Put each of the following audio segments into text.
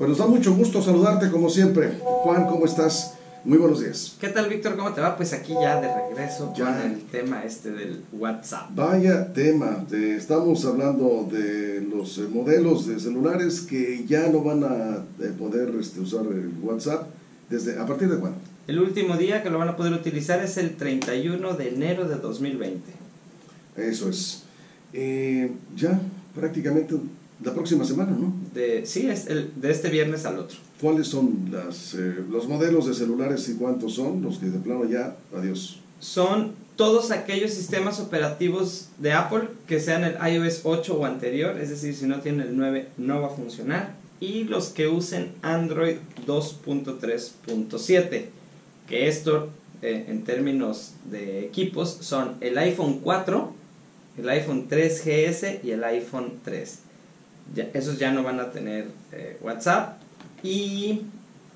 Pues nos da mucho gusto saludarte como siempre. Juan, ¿cómo estás? Muy buenos días. ¿Qué tal, Víctor? ¿Cómo te va? Pues aquí ya de regreso con el tema este del WhatsApp. Vaya tema. estamos hablando de los eh, modelos de celulares que ya no van a eh, poder este, usar el WhatsApp. Desde, ¿A partir de cuándo? El último día que lo van a poder utilizar es el 31 de enero de 2020. Eso es. Eh, ya prácticamente la próxima semana, ¿no? De, sí, es el, de este viernes al otro. ¿Cuáles son las, eh, los modelos de celulares y cuántos son los que de plano ya, adiós? Son todos aquellos sistemas operativos de Apple que sean el iOS 8 o anterior, es decir, si no tienen el 9 no va a funcionar, y los que usen Android 2.3.7, que esto eh, en términos de equipos son el iPhone 4, el iPhone 3GS y el iPhone 3 esos ya no van a tener eh, WhatsApp y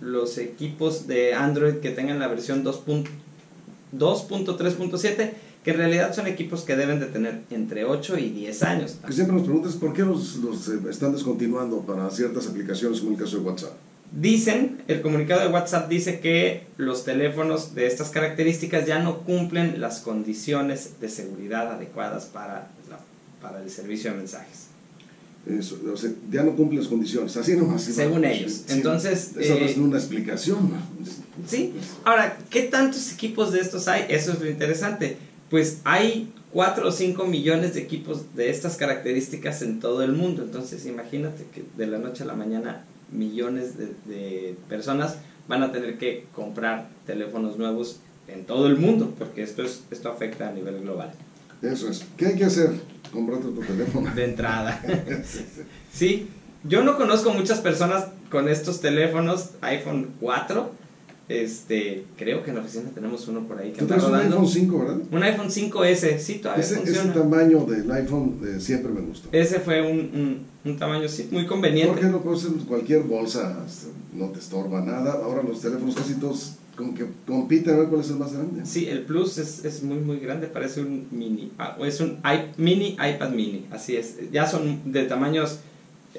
los equipos de Android que tengan la versión 2.3.7 que en realidad son equipos que deben de tener entre 8 y 10 años. Que siempre nos preguntas por qué los, los eh, están descontinuando para ciertas aplicaciones como el caso de WhatsApp. Dicen, el comunicado de WhatsApp dice que los teléfonos de estas características ya no cumplen las condiciones de seguridad adecuadas para, para el servicio de mensajes. Eso, o sea, ya no cumple las condiciones, así nomás. Según ellos. Entonces. Eso no es eh, una explicación. Sí. Ahora, ¿qué tantos equipos de estos hay? Eso es lo interesante. Pues hay 4 o 5 millones de equipos de estas características en todo el mundo. Entonces, imagínate que de la noche a la mañana millones de, de personas van a tener que comprar teléfonos nuevos en todo el mundo, porque esto, es, esto afecta a nivel global. Eso es. ¿Qué hay que hacer? Comprarte tu teléfono. De entrada. sí, yo no conozco muchas personas con estos teléfonos iPhone 4. Este, creo que en la oficina tenemos uno por ahí que está rodando. un iPhone 5, ¿verdad? Un iPhone 5S, sí, todavía ese, funciona. Ese tamaño del iPhone siempre me gustó. Ese fue un, un, tamaño, sí, muy conveniente. Porque no puedes cualquier bolsa, este, no te estorba nada. Ahora los teléfonos casi todos como que compite a ver cuál es el más grande. Sí, el Plus es, es muy muy grande, parece un mini, ah, es un mini iPad mini, así es, ya son de tamaños...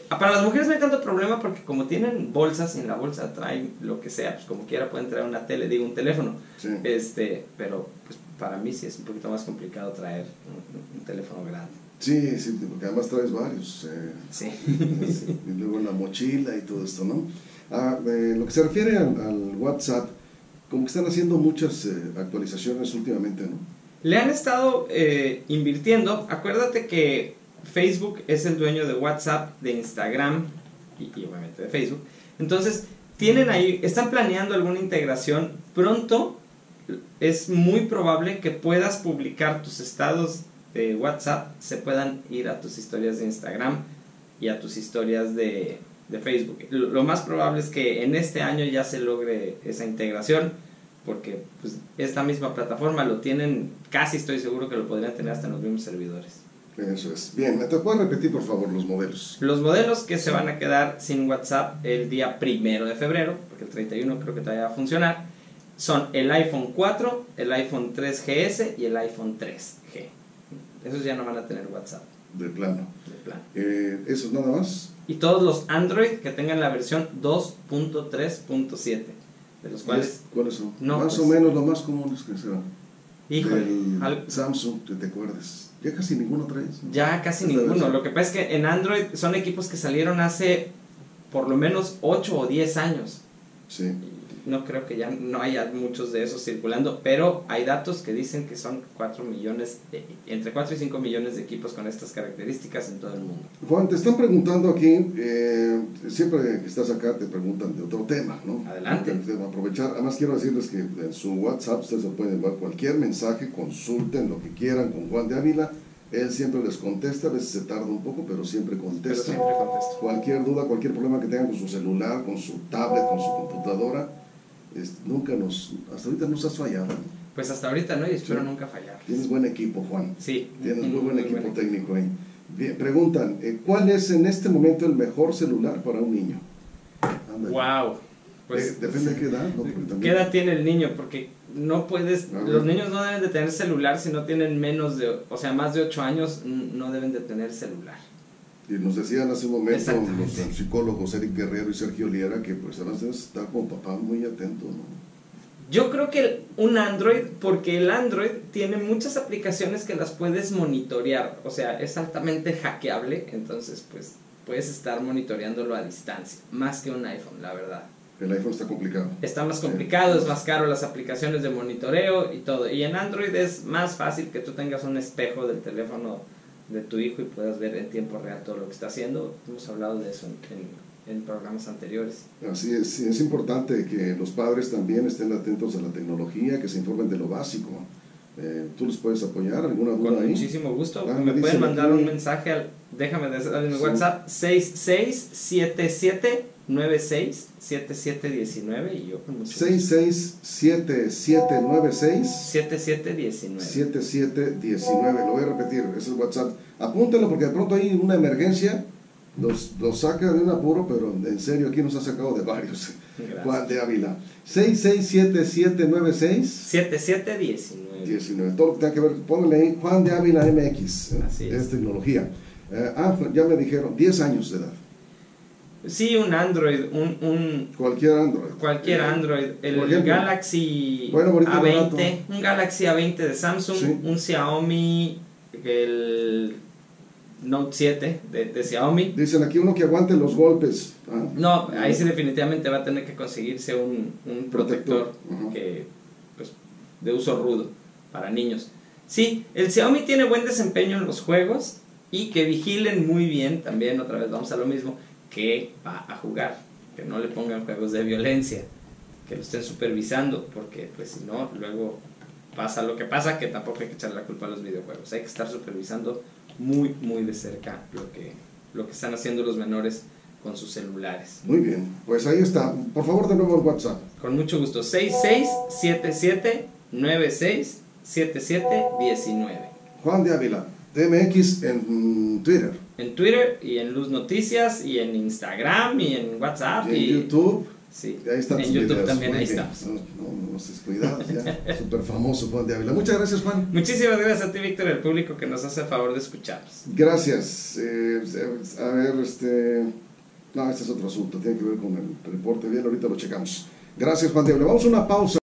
Ah, para las mujeres no hay tanto problema porque como tienen bolsas en la bolsa traen lo que sea, pues como quiera pueden traer una tele, digo un teléfono. Este, pero pues para mí sí es un poquito más complicado traer un, teléfono grande. Sí, sí, porque además traes varios. Eh, sí. y luego la mochila y todo esto, ¿no? Ah, eh, lo que se refiere al WhatsApp, como que están haciendo muchas eh, actualizaciones últimamente, ¿no? Le han estado eh, invirtiendo. Acuérdate que Facebook es el dueño de WhatsApp, de Instagram y, obviamente de Facebook. Entonces, tienen ahí, están planeando alguna integración. Pronto es muy probable que puedas publicar tus estados de WhatsApp, se puedan ir a tus historias de Instagram y a tus historias de, de Facebook. Lo, más probable es que en este año ya se logre esa integración, porque pues, esta misma plataforma lo tienen, casi estoy seguro que lo podrían tener hasta en los mismos servidores. Eso es. Bien, ¿te puedes repetir por favor los modelos? Los modelos que se van a quedar sin WhatsApp el día primero de febrero, porque el 31 creo que todavía va a funcionar, son el iPhone 4, el iPhone 3GS y el iPhone 3G. Esos ya no van a tener WhatsApp. De plano. De plano. Eh, ¿Esos nada más? y todos los Android que tengan la versión 2.3.7. De los cuales. ¿Cuáles son? más o pues, menos lo más común es que sean. Híjole. El Samsung, que te acuerdes. Ya casi ninguno traes. Ya casi ninguno. Lo que pasa es que en Android son equipos que salieron hace por lo menos 8 o 10 años. Sí no creo que ya no haya muchos de esos circulando, pero hay datos que dicen que son 4 millones, entre 4 y 5 millones de equipos con estas características en todo el mundo. Juan, te están preguntando aquí, eh, siempre que estás acá te preguntan de otro tema, ¿no? Adelante. aprovechar, además quiero decirles que en su WhatsApp ustedes pueden enviar cualquier mensaje, consulten lo que quieran con Juan de Ávila. Él siempre les contesta, a veces se tarda un poco, pero siempre contesta. Pero siempre contesta. Cualquier duda, cualquier problema que tengan con su celular, con su tablet, con su computadora, nunca nos, hasta ahorita nos has fallado. Pues hasta ahorita no y espero nunca fallar. Tienes buen equipo, Juan. Sí. Tienes muy, buen equipo técnico ahí. preguntan, eh, ¿cuál es en este momento el mejor celular para un niño? Wow. Pues, depende de qué edad. ¿Qué edad tiene el niño? Porque no puedes, los niños no deben de tener celular si no tienen menos de, o sea, más de 8 años, no deben de tener celular. Y nos decían hace un momento los psicólogos Eric Guerrero y Sergio Liera que pues además debes estar como papá muy atento, ¿no? Yo creo que un Android, porque el Android tiene muchas aplicaciones que las puedes monitorear, o sea, es altamente hackeable, entonces pues puedes estar monitoreándolo a distancia, más que un iPhone, la verdad. El iPhone está complicado. Está más complicado, es más caro las aplicaciones de monitoreo y todo. Y en Android es más fácil que tú tengas un espejo del teléfono de tu hijo y puedas ver en tiempo real todo lo que está haciendo. Hemos hablado de eso en, programas anteriores. Así es, sí, es importante que los padres también estén atentos a la tecnología, que se informen de lo básico. Eh, ¿Tú les puedes apoyar? ¿Alguna duda Con ahí? muchísimo gusto. Ah, me pueden mandar un mensaje al, déjame dar mi Sí. WhatsApp 6677967719 y yo gusto. 667796 7719. 7719, lo voy a repetir, es el WhatsApp. Apúntenlo porque de pronto hay una emergencia, los, los saca de un apuro, pero en serio aquí nos ha sacado de varios. Gracias. Juan de Ávila. 667796 7719. 19. Todo lo que tenga que ver, póngale ahí Juan de Ávila MX. Así es. es tecnología. Eh, ah, ya me dijeron, 10 años de edad. Sí, un Android, un, un Cualquier Android. cualquier Eh, Android, el ejemplo. Galaxy Bueno, ahorita A20, barato. un Galaxy A20 de Samsung, Sí. un Xiaomi, el Note 7 de, de Xiaomi. Dicen aquí uno que aguante los golpes. ah. No, ahí sí definitivamente va a tener que conseguirse un, un protector, que, pues, de uso rudo para niños. Sí, el Xiaomi tiene buen desempeño en los juegos y que vigilen muy bien, también otra vez vamos a lo mismo, que va a jugar, que no le pongan juegos de violencia, que lo estén supervisando, porque pues si no, luego pasa lo que pasa, que tampoco hay que echarle la culpa a los videojuegos, hay que estar supervisando muy, muy de cerca lo que, lo que están haciendo los menores con sus celulares. Muy bien, pues ahí está. Por favor, de nuevo el WhatsApp. Con mucho gusto. 6677967719. Juan de Ávila, TMX en Twitter, En Twitter y en Luz Noticias y en Instagram y en WhatsApp y y, en YouTube. Sí. Ahí están en YouTube videos. también Muy ahí bien. estamos. No, no, no estés cuidado, ya. Súper famoso Juan de Ávila. Muchas gracias, Juan. Muchísimas gracias a ti, Víctor, el público que nos hace el favor de escucharnos. Gracias. Eh, a ver, este. No, este es otro asunto. Tiene que ver con el reporte. Bien, ahorita lo checamos. Gracias, Juan de Ávila. Vamos a una pausa.